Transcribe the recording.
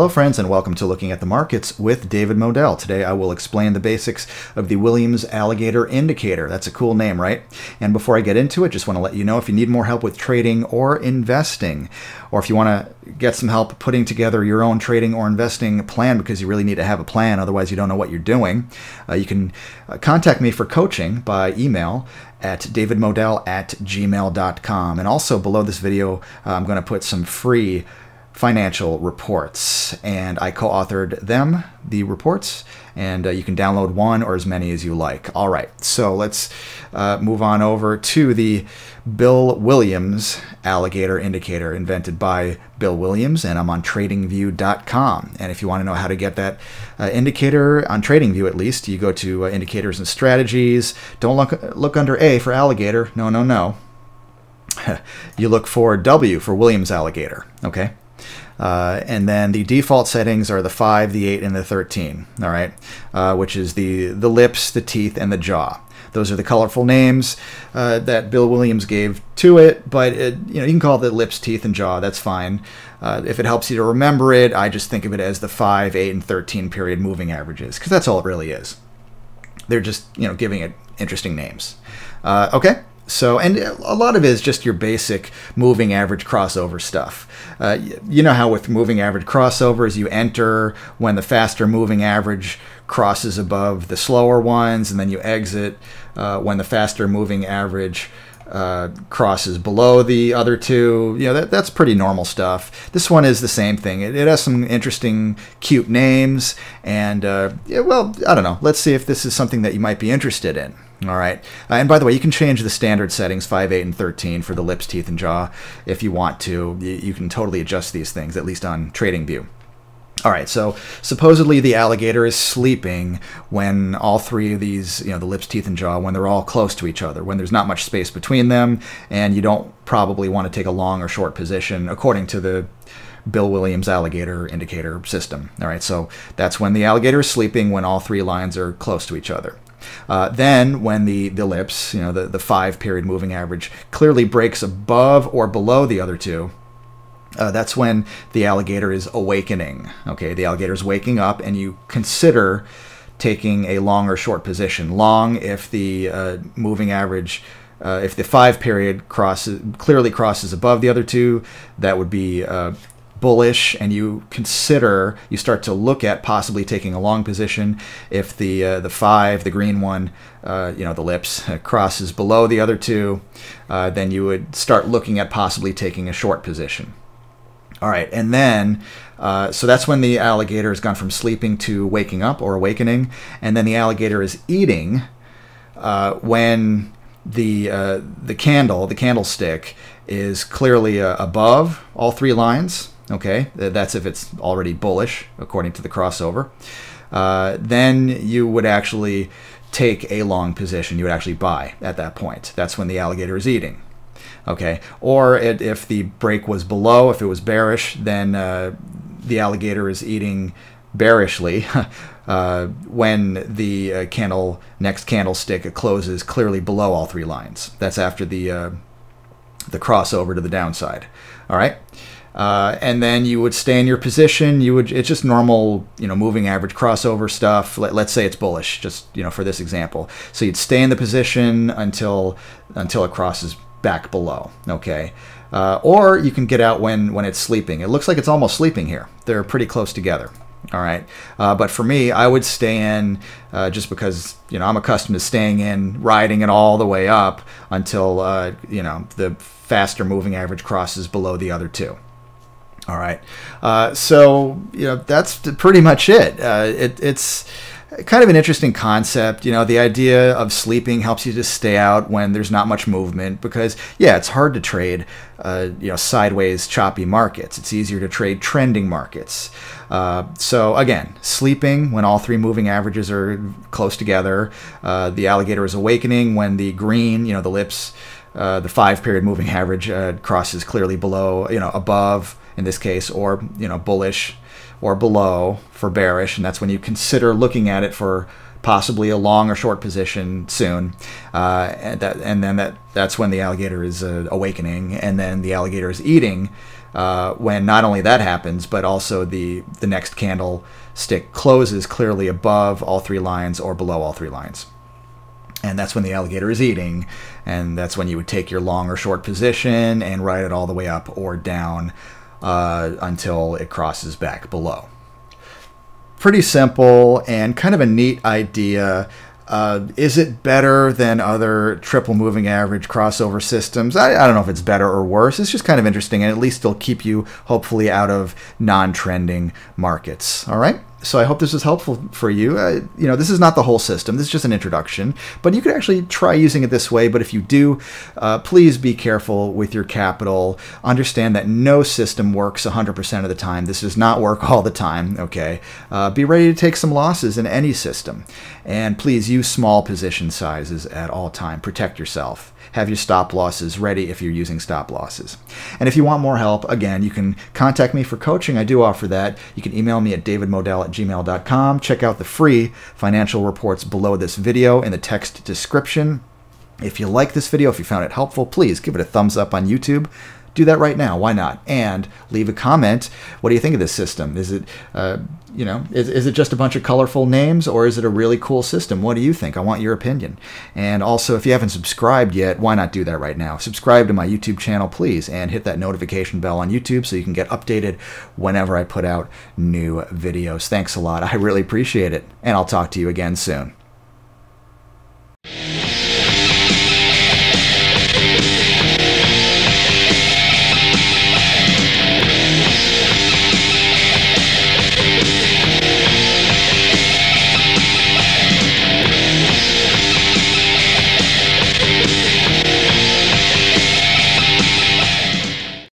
Hello, friends, and welcome to Looking at the Markets with David Moadel. Today I will explain the basics of the Williams Alligator Indicator. That's a cool name, right? And before I get into it, just want to let you know if you need more help with trading or investing, or if you want to get some help putting together your own trading or investing plan because you really need to have a plan, otherwise, you don't know what you're doing, uh, you can uh, contact me for coaching by email at davidmoadel at gmail.com. And also below this video, uh, I'm going to put some free financial reports. And I co authored them, the reports, and uh, you can download one or as many as you like. All right, so let's uh, move on over to the Bill Williams alligator indicator invented by Bill Williams, and I'm on tradingview.com. And if you want to know how to get that uh, indicator on TradingView, at least, you go to uh, indicators and strategies. Don't look, look under A for alligator. No, no, no. you look for W for Williams alligator. Okay. Uh, and then the default settings are the 5, the 8, and the 13, all right, uh, which is the, the lips, the teeth, and the jaw. Those are the colorful names uh, that Bill Williams gave to it, but it, you know you can call it the lips, teeth, and jaw. That's fine. Uh, if it helps you to remember it, I just think of it as the 5, 8, and 13 period moving averages, because that's all it really is. They're just you know giving it interesting names. Uh, okay, so, and a lot of it is just your basic moving average crossover stuff. Uh, you know how with moving average crossovers, you enter when the faster moving average crosses above the slower ones, and then you exit uh, when the faster moving average uh, crosses below the other two. You know, that, that's pretty normal stuff. This one is the same thing. It, it has some interesting, cute names, and uh, yeah, well, I don't know. Let's see if this is something that you might be interested in. All right. Uh, and by the way, you can change the standard settings 5, 8, and 13 for the lips, teeth, and jaw if you want to. You, you can totally adjust these things, at least on TradingView. All right, so supposedly the alligator is sleeping when all three of these, you know, the lips, teeth, and jaw, when they're all close to each other, when there's not much space between them, and you don't probably want to take a long or short position, according to the Bill Williams alligator indicator system. All right, so that's when the alligator is sleeping when all three lines are close to each other. Uh, then, when the, the lips, you know, the, the five period moving average, clearly breaks above or below the other two, uh, that's when the alligator is awakening. Okay, the alligator is waking up, and you consider taking a long or short position. Long if the uh, moving average, uh, if the five period crosses clearly crosses above the other two, that would be uh, bullish and you consider you start to look at possibly taking a long position if the uh, the five the green one uh, you know the lips uh, crosses below the other two uh, then you would start looking at possibly taking a short position. All right and then uh, so that's when the alligator has gone from sleeping to waking up or awakening and then the alligator is eating uh, when the the candle the candlestick is clearly above all three lines Okay, that's if it's already bullish according to the crossover. Uh, then you would actually take a long position. You would actually buy at that point. That's when the alligator is eating. Okay, or it, if the break was below, if it was bearish, then uh, the alligator is eating bearishly uh, when the uh, candle next candlestick closes clearly below all three lines. That's after the uh, the crossover to the downside. All right. Uh, and then you would stay in your position. You would it's just normal, you know, moving average crossover stuff. Let, let's say it's bullish, just you know, for this example. So you'd stay in the position until until it crosses back below. Okay. Uh, or you can get out when when it's sleeping. It looks like it's almost sleeping here. They're pretty close together. All right. Uh, but for me, I would stay in uh, just because, you know, I'm accustomed to staying in, riding it all the way up until, uh, you know, the faster moving average crosses below the other two. All right. Uh, so, you know, that's pretty much it. Uh, it. It's kind of an interesting concept. You know, the idea of sleeping helps you to stay out when there's not much movement because, yeah, it's hard to trade, uh, you know, sideways, choppy markets. It's easier to trade trending markets. Uh, so, again, sleeping when all three moving averages are close together. Uh, the alligator is awakening when the green, you know, the lips. Uh, the five period moving average uh, crosses clearly below, you know, above in this case, or you know bullish or below for bearish, and that's when you consider looking at it for possibly a long or short position soon, uh, and, that, and then that that's when the alligator is uh, awakening, and then the alligator is eating. Uh, when not only that happens, but also the the next candlestick closes clearly above all three lines or below all three lines and that's when the alligator is eating and that's when you would take your long or short position and ride it all the way up or down uh, until it crosses back below pretty simple and kind of a neat idea uh, is it better than other triple moving average crossover systems? I, I, don't know if it's better or worse. It's just kind of interesting, and at least it'll keep you hopefully out of non trending markets. All right? So I hope this was helpful for you. Uh, you know, this is not the whole system. This is just an introduction, but you could actually try using it this way. But if you do, uh, please be careful with your capital. Understand that no system works 100% of the time. This does not work all the time, okay? Uh, be ready to take some losses in any system. And please use small position sizes at all time. Protect yourself have your stop losses ready if you're using stop losses. And if you want more help, again, you can contact me for coaching. I do offer that. You can email me at davidmoadel gmail.com. Check out the free financial reports below this video in the text description. If you like this video, if you found it helpful, please give it a thumbs up on YouTube do that right now. Why not? And leave a comment. What do you think of this system? Is it, uh, you know, is, is it just a bunch of colorful names or is it a really cool system? What do you think? I want your opinion. And also, if you haven't subscribed yet, why not do that right now? Subscribe to my YouTube channel, please, and hit that notification bell on YouTube so you can get updated whenever I put out new videos. Thanks a lot. I really appreciate it. And I'll talk to you again soon.